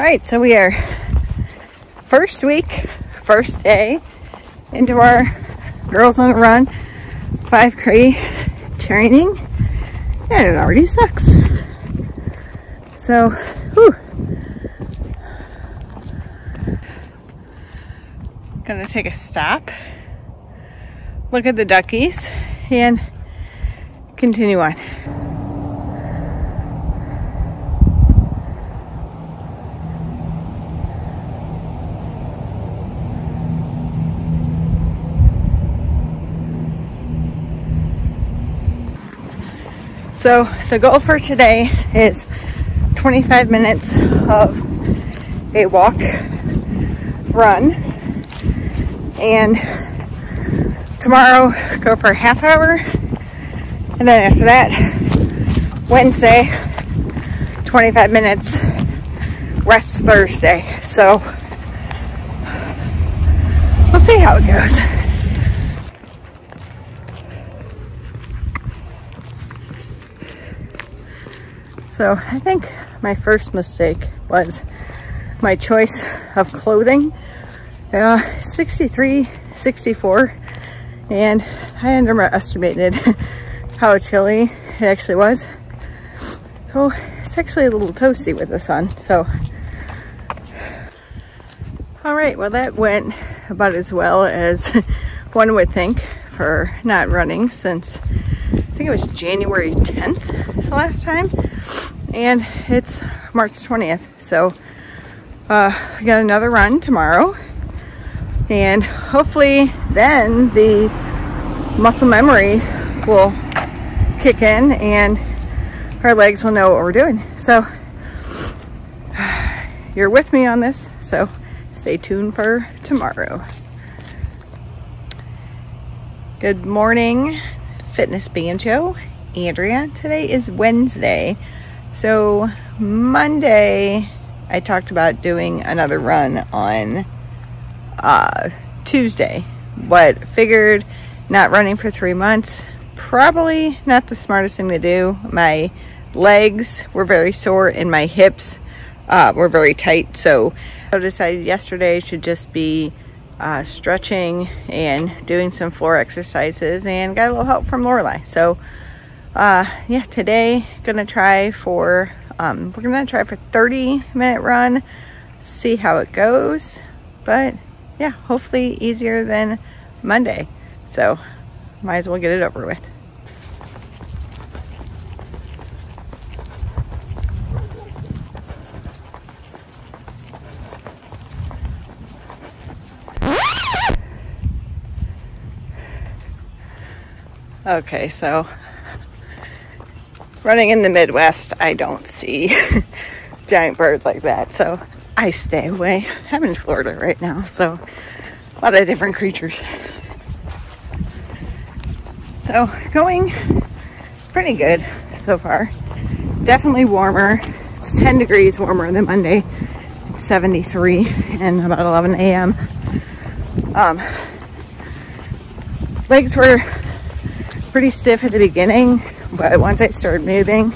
All right, so we are first week, first day into our Girls on the Run 5K training, and it already sucks. So, whew. Gonna take a stop, look at the duckies, and continue on. So the goal for today is 25 minutes of a walk, run, and tomorrow go for a half hour, and then after that, Wednesday, 25 minutes, rest Thursday. So we'll see how it goes. So I think my first mistake was my choice of clothing. Uh, 63, 64, and I underestimated how chilly it actually was. So it's actually a little toasty with the sun, so. All right, well that went about as well as one would think for not running since think it was January 10th the last time and it's March 20th. So uh, I got another run tomorrow and hopefully then the muscle memory will kick in and our legs will know what we're doing. So you're with me on this, so stay tuned for tomorrow. Good morning, Fitness Banjo. Andrea. Today is Wednesday. So Monday, I talked about doing another run on uh, Tuesday, but figured not running for three months, probably not the smartest thing to do. My legs were very sore and my hips uh, were very tight. So I decided yesterday should just be uh, stretching and doing some floor exercises and got a little help from Lorelai. So uh, yeah, today gonna try for, um, we're gonna try for 30 minute run, see how it goes. But yeah, hopefully easier than Monday. So might as well get it over with. Okay, so running in the Midwest, I don't see giant birds like that. So I stay away. I'm in Florida right now, so a lot of different creatures. So going pretty good so far. Definitely warmer. It's 10 degrees warmer than Monday. It's 73 and about 11 a.m. Um, legs were pretty stiff at the beginning but once I started moving,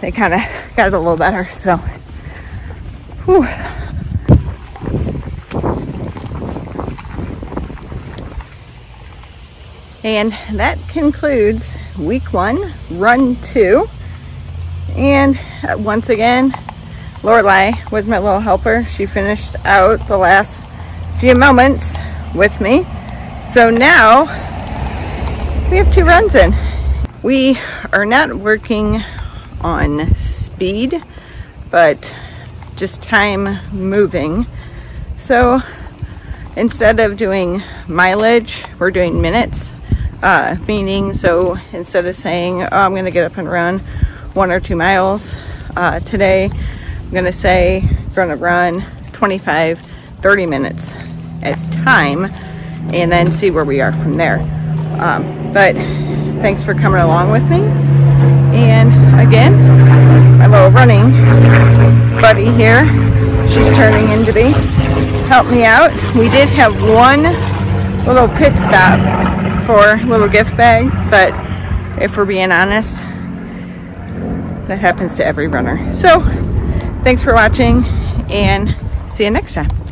they kind of got a little better. So, whew. And that concludes week one, run two. And uh, once again, Lorelai was my little helper. She finished out the last few moments with me. So now we have two runs in. We are not working on speed, but just time moving. So instead of doing mileage, we're doing minutes. Uh, meaning, so instead of saying, oh, I'm gonna get up and run one or two miles, uh, today I'm gonna say, "I'm gonna run 25, 30 minutes as time, and then see where we are from there. Um, but Thanks for coming along with me. And again, my little running buddy here, she's turning into me. Help me out. We did have one little pit stop for a little gift bag, but if we're being honest, that happens to every runner. So, thanks for watching, and see you next time.